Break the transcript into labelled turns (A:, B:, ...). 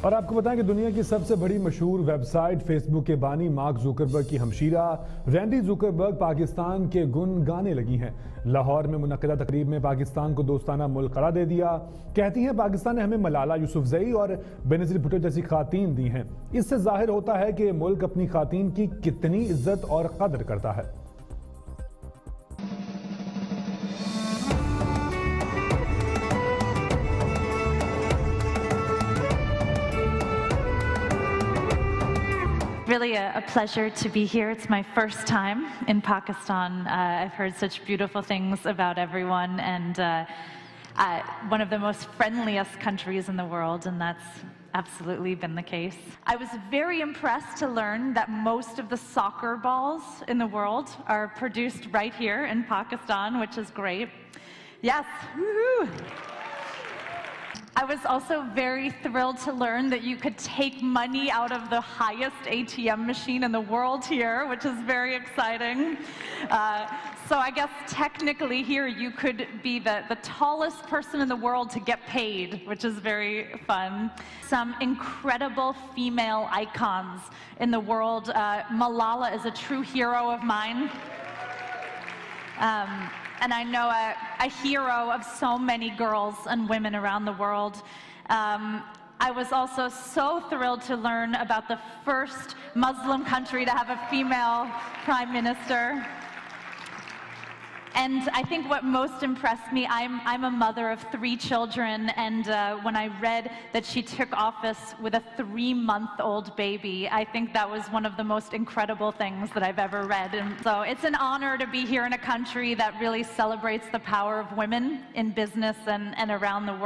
A: اور آپ کو بتائیں کہ دنیا کی سب سے بڑی مشہور ویب سائٹ فیس بک کے بانی مارک زوکربرگ کی ہمشیرہ رینڈی زوکربرگ پاکستان کے گن گانے لگی ہیں۔ لاہور میں منعقدہ تقریب میں پاکستان کو دوستانہ ملک قرار دے دیا۔ کہتی ہیں، پاکستان نے ہمیں ملالہ یوسف زئی اور بینظیر بھٹو جیسی خواتین دی ہیں۔ اس سے ظاہر ہوتا ہے کہ ملک اپنی خواتین کی کتنی عزت اور قدر کرتا ہے۔
B: Really a, a, pleasure to be here. It's my first time in Pakistan. Uh, I've heard such beautiful things about everyone, and uh, uh, one of the most friendliest countries in the world, and that's absolutely been the case. I was very impressed to learn that most of the soccer balls in the world are produced right here in Pakistan, which is great. Yes, woohoo! I was also very thrilled to learn that you could take money out of the highest ATM machine in the world here, which is very exciting. Uh, so I guess technically here you could be the, the tallest person in the world to get paid, which is very fun. Some incredible female icons in the world. Uh, Malala is a true hero of mine. Um, and I know a, a, hero of so many girls and women around the world. Um, I was also so thrilled to learn about the first Muslim country to have a female prime minister. And I think what most impressed me, I'm, I'm a mother of three children, and uh, when I read that she took office with a three month old baby, I think that was one of the most incredible things that I've ever read. And so it's an honor to be here in a country that really celebrates the power of women in business and, and around the world.